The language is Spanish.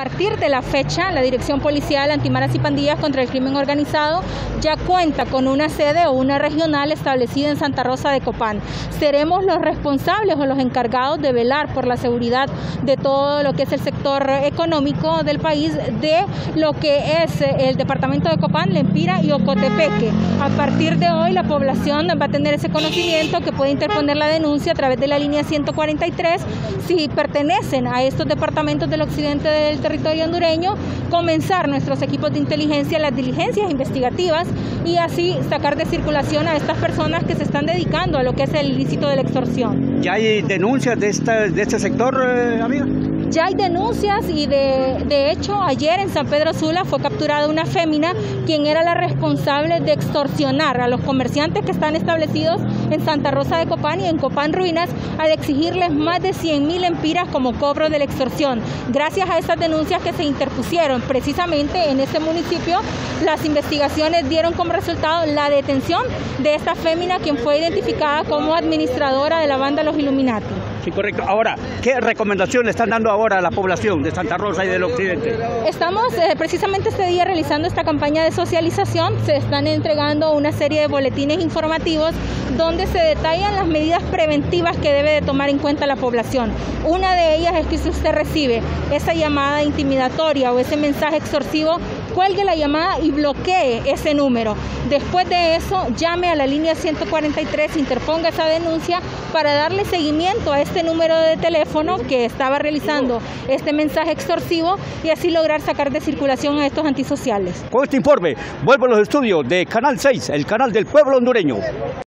partir de la fecha, la Dirección Policial Antimaras y Pandillas contra el Crimen Organizado ya cuenta con una sede o una regional establecida en Santa Rosa de Copán. Seremos los responsables o los encargados de velar por la seguridad de todo lo que es el sector económico del país, de lo que es el departamento de Copán, Lempira y Ocotepeque. A partir de hoy la población va a tener ese conocimiento que puede interponer la denuncia a través de la línea 143 si pertenecen a estos departamentos del occidente del territorio hondureño, comenzar nuestros equipos de inteligencia las diligencias investigativas y así sacar de circulación a estas personas que se están dedicando a lo que es el ilícito de la extorsión. ¿Ya hay denuncias de, esta, de este sector, eh, amiga? Ya hay denuncias y de, de, hecho ayer en San Pedro Sula fue capturada una fémina quien era la responsable de extorsionar a los comerciantes que están establecidos en Santa Rosa de Copán y en Copán Ruinas al exigirles más de 100 mil empiras como cobro de la extorsión. Gracias a estas denuncias que se interpusieron precisamente en ese municipio, las investigaciones dieron como resultado la detención de esta fémina quien fue identificada como administradora de la banda Los Illuminati. Sí, correcto. Ahora, ¿qué recomendación le están dando ahora a la población de Santa Rosa y del Occidente? Estamos eh, precisamente este día realizando esta campaña de socialización. Se están entregando una serie de boletines informativos donde se detallan las medidas preventivas que debe de tomar en cuenta la población. Una de ellas es que si usted recibe esa llamada intimidatoria o ese mensaje extorsivo, cuelgue la llamada y bloquee ese número. Después de eso, llame a la línea 143, interponga esa denuncia para darle seguimiento a este número de teléfono que estaba realizando este mensaje extorsivo y así lograr sacar de circulación a estos antisociales. Con este informe, vuelvo a los estudios de Canal 6, el canal del pueblo hondureño.